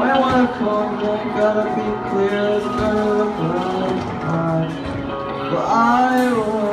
When we're cold, gotta be clear, it's gonna look like But I will